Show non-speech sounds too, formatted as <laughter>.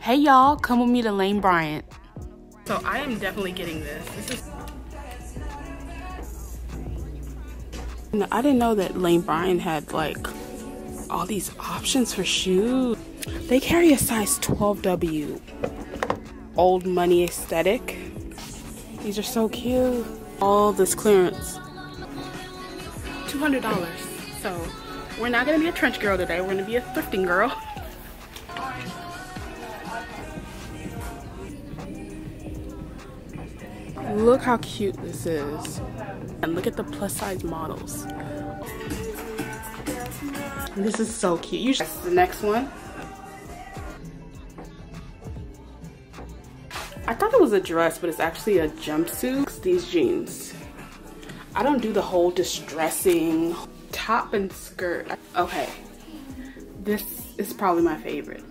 Hey y'all, come with me to Lane Bryant. So I am definitely getting this. This is no, I didn't know that Lane Bryant had like all these options for shoes. They carry a size 12W. Old money aesthetic. These are so cute. All this clearance. $200. So we're not gonna be a trench girl today. We're gonna be a thrifting girl. <laughs> Look how cute this is. And look at the plus size models. This is so cute. You That's the next one. I thought it was a dress, but it's actually a jumpsuit. These jeans. I don't do the whole distressing top and skirt. Okay, this is probably my favorite.